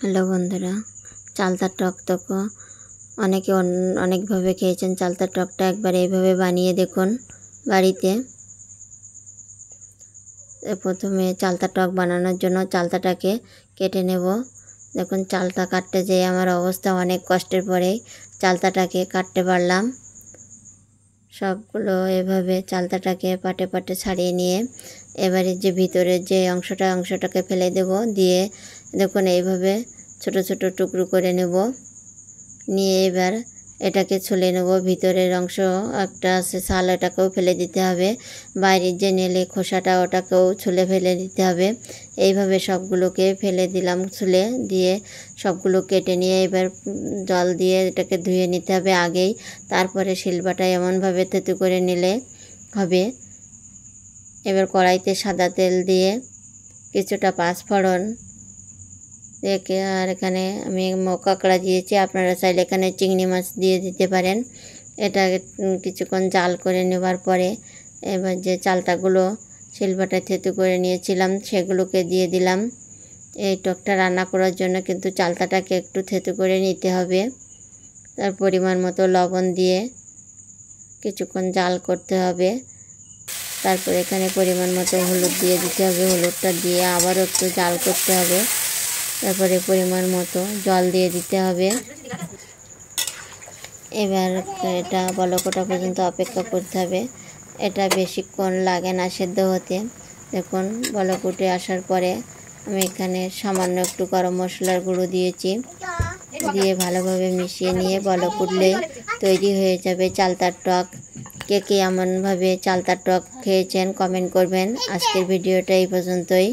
Hello বন্ধুরা, চালতার টক তো অনেকে অন- অনেকভাবে খেয়েছেন চালতার টকটা, একবার এইভাবে বানিয়ে দেখুন বাড়িতে। প্রথমে চালতা টক বানানোর জন্য চালতাটাকে কেটে নেব। দেখুন চালতা কাটতে যেয়ে আমার অবস্থা অনেক কষ্টের পরে চালতাটাকে কাটতে পারলাম। সবগুলো এভাবে চালতাটাকে পাটে পাটে ছাড়িয়ে নিয়ে এবারে যে ভিতরের যে অংশটা, অংশটাকে ফেলে দেব, দিয়ে দেখুন, এইভাবে ছোট ছোট টুকরো করে নেব। নিয়ে এবার এটাকে ছুলে নেব। ভিতরের অংশ একটা আছে, ছাল এটাকেও ফেলে দিতে হবে। বাইরের যে নেলে খোসাটা, ওটাকেও ছুলে ফেলে দিতে হবে। এইভাবে সবগুলোকে ফেলে দিলাম ছুলে দিয়ে সবগুলো কেটে নিয়ে এবার জল দিয়ে এটাকে ধুয়ে নিতে হবে আগেই। তারপরে শিলবাটা এমনভাবে থেতু করে নিলে হবে। এবার কড়াইতে সাদা তেল দিয়ে কিছুটা পাঁচফোড়ন রেখে আর এখানে আমি কাঁকড়া দিয়েছি। আপনারা চাইলে এখানে চিংড়ি মাছ দিয়ে দিতে পারেন। এটা কিছুক্ষণ জাল করে নেবার পরে এবার যে চালতাগুলো শিলবাটা থেতু করে নিয়েছিলাম, সেগুলোকে দিয়ে দিলাম। এই টকটা রান্না করার জন্য কিন্তু চালতাটাকে একটু থেতু করে নিতে হবে। তার পরিমাণ মতো লবণ দিয়ে কিছুক্ষণ জাল করতে হবে। তারপর এখানে পরিমাণ মতো হলুদ দিয়ে দিতে হবে। হলুদটা দিয়ে আবারও একটু জাল করতে হবে। তারপরে পরিমাণ মতো জল দিয়ে দিতে হবে। এবার এটা বলকটা পর্যন্ত অপেক্ষা করতে হবে। এটা বেশিক্ষণ লাগে না সেদ্ধ হতে। দেখুন বলক উঠে আসার পরে আমি এখানে সামান্য একটু গরম মশলার গুঁড়ো দিয়েছি। দিয়ে ভালোভাবে মিশিয়ে নিয়ে বলক উঠলে তৈরি হয়ে যাবে চালতার টক। কে কে এমনভাবে চালতার টক খেয়েছেন কমেন্ট করবেন। আজকের ভিডিওটা এই পর্যন্তই।